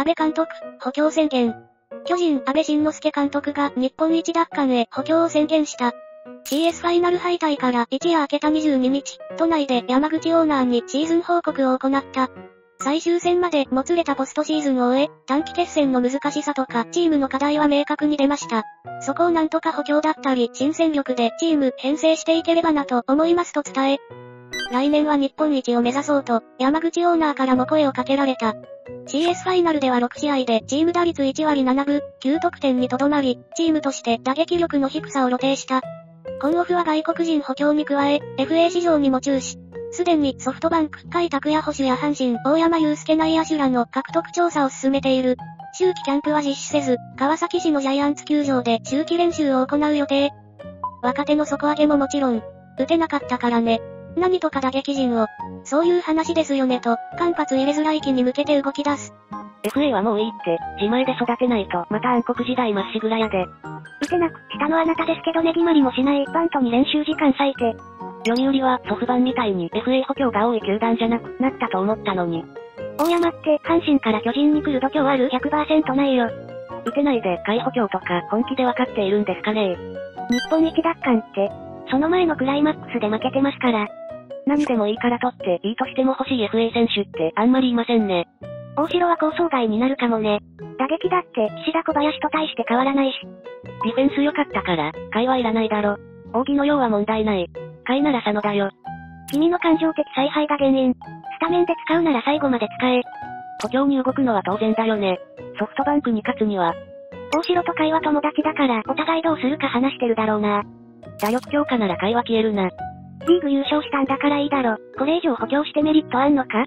安倍監督、補強宣言。巨人、安倍晋之助監督が日本一奪還へ補強を宣言した。CS ファイナル敗退から一夜明けた22日、都内で山口オーナーにシーズン報告を行った。最終戦までもつれたポストシーズンを終え、短期決戦の難しさとか、チームの課題は明確に出ました。そこをなんとか補強だったり、新戦力でチーム編成していければなと思いますと伝え、来年は日本一を目指そうと、山口オーナーからも声をかけられた。CS ファイナルでは6試合でチーム打率1割7分、9得点にとどまり、チームとして打撃力の低さを露呈した。今オフは外国人補強に加え、FA 市場にも注視。すでにソフトバンク、海拓也保守や阪神、大山祐介内野手らの獲得調査を進めている。秋季キャンプは実施せず、川崎市のジャイアンツ球場で秋季練習を行う予定。若手の底上げももちろん、打てなかったからね。何とか打撃陣を。そういう話ですよねと、間髪入れづらい気に向けて動き出す。FA はもういいって、自前で育てないと、また暗黒時代まっしぐらやで。打てなくしたのはあなたですけどねぎまりもしない、バントに練習時間割いて。読売はソフバンみたいに FA 補強が多い球団じゃなくなったと思ったのに。大山って阪神から巨人に来る度胸ある100%ないよ。打てないで買補強とか本気でわかっているんですかね日本一奪還って、その前のクライマックスで負けてますから。何でもいいから取っていいとしても欲しい FA 選手ってあんまりいませんね。大城は構想外になるかもね。打撃だって岸田小林と大して変わらないし。ディフェンス良かったから、買いはいらないだろ。扇の用は問題ない。買いなら佐野だよ。君の感情的采配が原因。スタメンで使うなら最後まで使え。補強に動くのは当然だよね。ソフトバンクに勝つには。大城と会話友達だから、お互いどうするか話してるだろうな。打力強化なら会話消えるな。リーグ優勝したんだからいいだろ。これ以上補強してメリットあんのか？